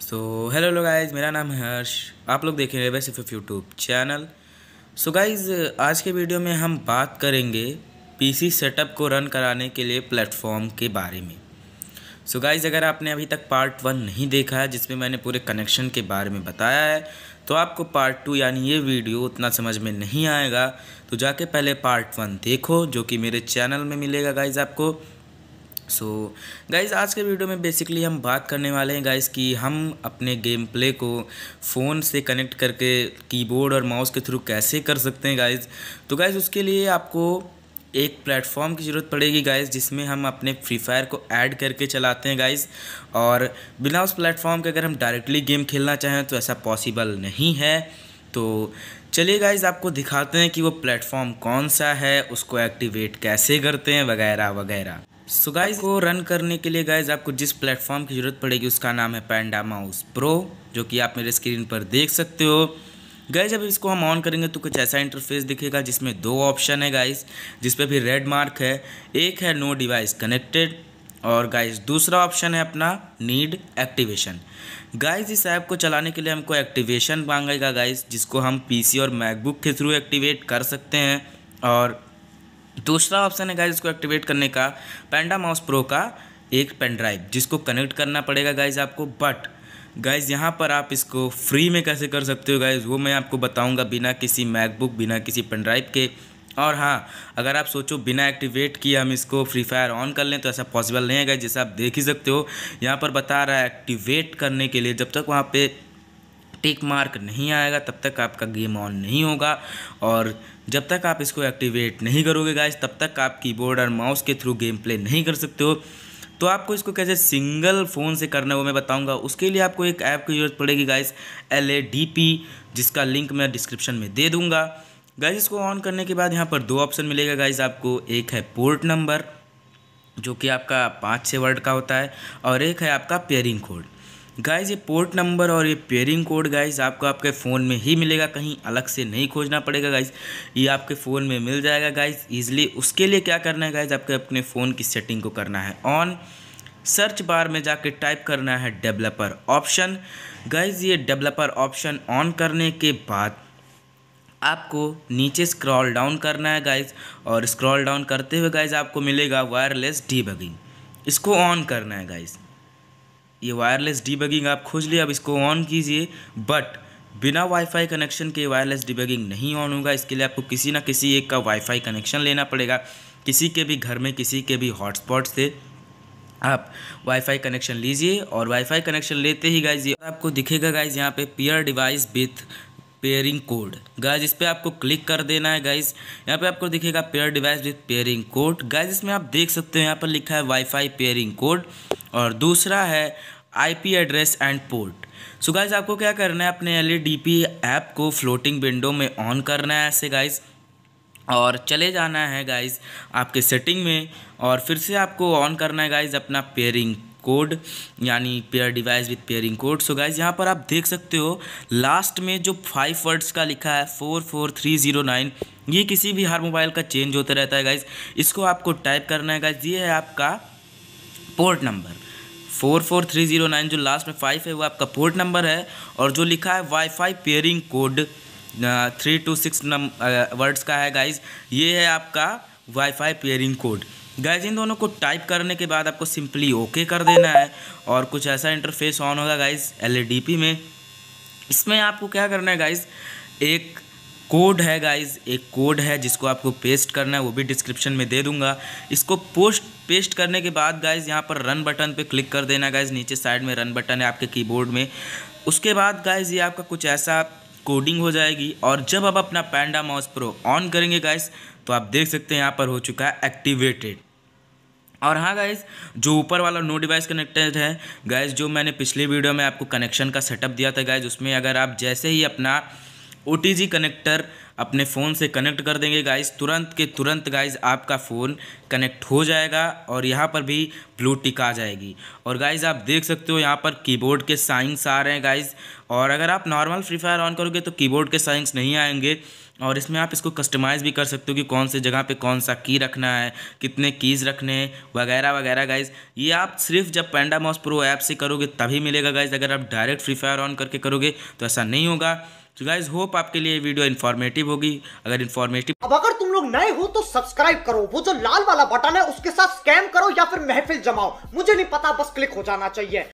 So hello लो guys मेरा नाम है हर्ष। आप लोग देख रहे हैं वैसे यूट्यूब चैनल सो गाइज़ आज के वीडियो में हम बात करेंगे पीसी सेटअप को रन कराने के लिए प्लेटफॉर्म के बारे में। सो so गाइज़ अगर आपने अभी तक पार्ट वन नहीं देखा है, जिसमें मैंने पूरे कनेक्शन के बारे में बताया है तो आपको पार्ट टू यानी ये वीडियो उतना समझ में नहीं आएगा। तो जाके पहले पार्ट वन देखो, जो कि मेरे चैनल में मिलेगा गाइज़ आपको। सो so, गाइज़ आज के वीडियो में बेसिकली हम बात करने वाले हैं गाइज़ कि हम अपने गेम प्ले को फ़ोन से कनेक्ट करके कीबोर्ड और माउस के थ्रू कैसे कर सकते हैं गाइज़ तो गाइज़ उसके लिए आपको एक प्लेटफॉर्म की ज़रूरत पड़ेगी गाइज़ जिसमें हम अपने फ्री फायर को ऐड करके चलाते हैं गाइज़ और बिना उस प्लेटफॉर्म के अगर हम डायरेक्टली गेम खेलना चाहें तो ऐसा पॉसिबल नहीं है. तो चलिए गाइज़ आपको दिखाते हैं कि वो प्लेटफॉर्म कौन सा है उसको एक्टिवेट कैसे करते हैं वगैरह वगैरह. सो गाइज़ को रन करने के लिए गाइज़ आपको जिस प्लेटफॉर्म की ज़रूरत पड़ेगी, उसका नाम है पैंडा माउस प्रो जो कि आप मेरे स्क्रीन पर देख सकते हो। गाइज़ जब इसको हम ऑन करेंगे तो कुछ ऐसा इंटरफेस दिखेगा जिसमें दो ऑप्शन है गाइज़ जिस पे भी रेड मार्क है। एक है नो डिवाइस कनेक्टेड और गाइज़ दूसरा ऑप्शन है अपना नीड एक्टिवेशन गाइज़ इस ऐप को चलाने के लिए हमको एक्टिवेशन मांगेगा गाइज़ जिसको हम पीसी और मैकबुक के थ्रू एक्टिवेट कर सकते हैं। और दूसरा ऑप्शन है गाइज़ इसको एक्टिवेट करने का पैंडा माउस प्रो का एक पेन ड्राइव जिसको कनेक्ट करना पड़ेगा गाइज़ आपको बट गाइज़ यहाँ पर आप इसको फ्री में कैसे कर सकते हो गाइज़ वो मैं आपको बताऊँगा बिना किसी मैकबुक बिना किसी पेन ड्राइव के। और हाँ अगर आप सोचो बिना एक्टिवेट किए हम इसको फ्री फायर ऑन कर लें तो ऐसा पॉसिबल नहीं है गाइज़ जैसे आप देख ही सकते हो। यहाँ पर बता रहा है एक्टिवेट करने के लिए, जब तक वहाँ पे टिक मार्क नहीं आएगा, तब तक आपका गेम ऑन नहीं होगा। और जब तक आप इसको एक्टिवेट नहीं करोगे गाइज़ तब तक आप कीबोर्ड और माउस के थ्रू गेम प्ले नहीं कर सकते हो। तो आपको इसको कैसे सिंगल फ़ोन से करना है, वो मैं बताऊँगा। उसके लिए आपको एक ऐप की ज़रूरत पड़ेगी guys L A D P जिसका लिंक मैं डिस्क्रिप्शन में दे दूँगा। गाइस इसको ऑन करने के बाद यहाँ पर दो ऑप्शन मिलेगा गाइस आपको। एक है पोर्ट नंबर जो कि आपका पाँच छः वर्ड का होता है, और एक है आपका पेयरिंग कोड गाइज़ ये पोर्ट नंबर और ये पेयरिंग कोड गाइज़ आपको आपके फ़ोन में ही मिलेगा। कहीं अलग से नहीं खोजना पड़ेगा गाइज़ ये आपके फ़ोन में मिल जाएगा गाइज़ ईजिली उसके लिए क्या करना है गाइज़ आपके अपने फ़ोन की सेटिंग को करना है। ऑन सर्च बार में जाके टाइप करना है डेवलपर ऑप्शन गाइज़ ये डेवलपर ऑप्शन ऑन करने के बाद आपको नीचे स्क्रॉल डाउन करना है गाइज़ और स्क्रॉल डाउन करते हुए गाइज़ आपको मिलेगा वायरलेस डीबगिंग इसको ऑन करना है गाइज़ ये वायरलेस डिबगिंग आप खोज लिए अब इसको ऑन कीजिए। बट बिना वाईफाई कनेक्शन के वायरलेस डिबगिंग नहीं ऑन होगा। इसके लिए आपको किसी ना किसी एक का वाईफाई कनेक्शन लेना पड़ेगा। किसी के भी घर में, किसी के भी हॉटस्पॉट से आप वाईफाई कनेक्शन लीजिए। और वाईफाई कनेक्शन लेते ही गाइज़ ये आपको दिखेगा गाइज़ यहाँ पे pair device with pairing code guys इस पर आपको क्लिक कर देना है गाइज़ यहाँ पे आपको दिखेगा pair device with pairing code guys इसमें आप देख सकते हो यहाँ पर लिखा है वाईफाई पेयरिंग कोड और दूसरा है IP address and port so guys आपको क्या करना है? अपने एल ऐप को फ्लोटिंग विंडो में ऑन करना है ऐसे गाइज़ और चले जाना है गाइज़ आपके सेटिंग में। और फिर से आपको ऑन करना है गाइज़ अपना पेयरिंग कोड, यानी pair device with pairing code so guys यहाँ पर आप देख सकते हो लास्ट में जो फाइव वर्ड्स का लिखा है four four three zero nine ये किसी भी हर मोबाइल का चेंज होता रहता है गाइज़ इसको आपको टाइप करना है गाइज़ ये है आपका port number four four three zero nine जो लास्ट में फाइव है, वो आपका पोर्ट नंबर है। और जो लिखा है wifi pairing code three two six words का है गाइज़ ये है आपका वाईफाई पेयरिंग कोड गाइज़ इन दोनों को टाइप करने के बाद आपको सिंपली ओके कर देना है और कुछ ऐसा इंटरफेस ऑन होगा गाइज़ एल में। इसमें आपको क्या करना है गाइज़ एक कोड है गाइज़ एक कोड है जिसको आपको पेस्ट करना है, वो भी डिस्क्रिप्शन में दे दूँगा। इसको पोस्ट पेस्ट करने के बाद गाइज़ यहाँ पर रन बटन पे क्लिक कर देना गाइज़ नीचे साइड में रन बटन है आपके कीबोर्ड में। उसके बाद गाइज़ ये आपका कुछ ऐसा कोडिंग हो जाएगी और जब आप अपना पैंडा माउस प्रो ऑन करेंगे गाइज़ तो आप देख सकते हैं यहाँ पर हो चुका है एक्टिवेटेड और हाँ गाइज़ जो ऊपर वाला नो डिवाइस कनेक्टेड है गाइज़ जो मैंने पिछले वीडियो में आपको कनेक्शन का सेटअप दिया था गाइज़ उसमें अगर आप जैसे ही अपना ओटीजी कनेक्टर अपने फ़ोन से कनेक्ट कर देंगे गाइस तुरंत के तुरंत गाइस आपका फ़ोन कनेक्ट हो जाएगा और यहाँ पर भी ब्लू टिक आ जाएगी। और गाइस आप देख सकते हो यहाँ पर कीबोर्ड के साइंस आ रहे हैं गाइस और अगर आप नॉर्मल फ्री फायर ऑन करोगे तो कीबोर्ड के साइंस नहीं आएँगे। और इसमें आप इसको कस्टमाइज़ भी कर सकते हो कि कौन से जगह पे कौन सा की रखना है, कितने कीज़ रखने हैं, वगैरह वगैरह गाइज़ ये आप सिर्फ़ जब पैंडा मॉस प्रो ऐप से करोगे तभी मिलेगा गाइज़ अगर आप डायरेक्ट फ्री फायर ऑन करके करोगे तो ऐसा नहीं होगा। तो गाइज़ होप आपके लिए वीडियो इन्फॉर्मेटिव होगी। अगर इन्फॉर्मेटिव अब अगर तुम लोग नए हो तो सब्सक्राइब करो। वो जो लाल वाला बटन है, उसके साथ स्कैम करो या फिर महफिल जमाओ। मुझे नहीं पता, बस क्लिक हो जाना चाहिए।